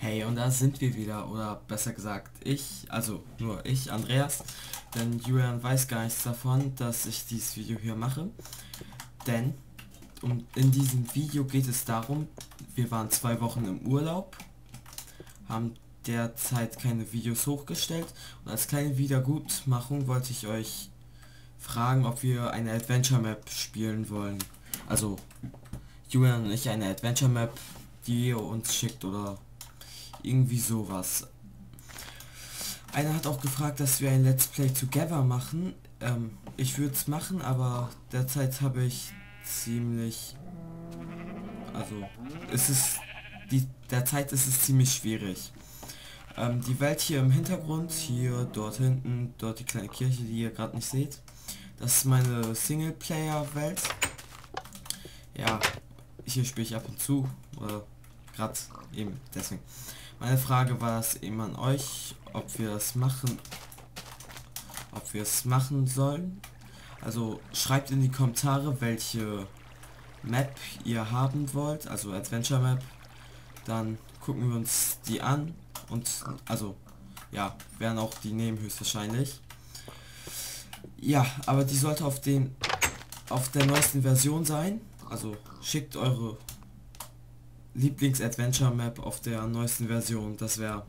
Hey, und da sind wir wieder, oder besser gesagt, ich, also nur ich, Andreas, denn Julian weiß gar nichts davon, dass ich dieses Video hier mache, denn um, in diesem Video geht es darum, wir waren zwei Wochen im Urlaub, haben derzeit keine Videos hochgestellt und als kleine Wiedergutmachung wollte ich euch fragen, ob wir eine Adventure Map spielen wollen. Also Julian und ich eine Adventure Map, die ihr uns schickt oder irgendwie sowas. Einer hat auch gefragt, dass wir ein Let's Play Together machen. Ähm, ich würde es machen, aber derzeit habe ich ziemlich... Also, es ist... Die, derzeit ist es ziemlich schwierig. Ähm, die Welt hier im Hintergrund, hier, dort hinten, dort die kleine Kirche, die ihr gerade nicht seht. Das ist meine Singleplayer-Welt. Ja, hier spiele ich ab und zu. Oder gerade eben deswegen. Meine Frage war es eben an euch, ob wir das machen, ob wir es machen sollen. Also schreibt in die Kommentare, welche Map ihr haben wollt, also Adventure Map. Dann gucken wir uns die an und also ja, werden auch die nehmen höchstwahrscheinlich. Ja, aber die sollte auf den auf der neuesten Version sein. Also schickt eure Lieblings-Adventure-Map auf der neuesten Version. Das wäre...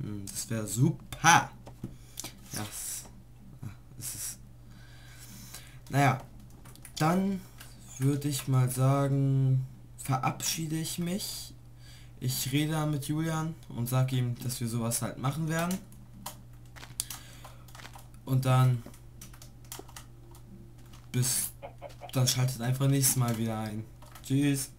Hm, das wäre super. Ja, es ist... Naja, dann würde ich mal sagen, verabschiede ich mich. Ich rede mit Julian und sage ihm, dass wir sowas halt machen werden. Und dann bis dann schaltet einfach nächstes Mal wieder ein. Tschüss.